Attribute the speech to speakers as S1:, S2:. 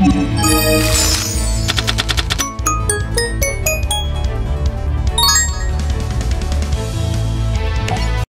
S1: Thank you.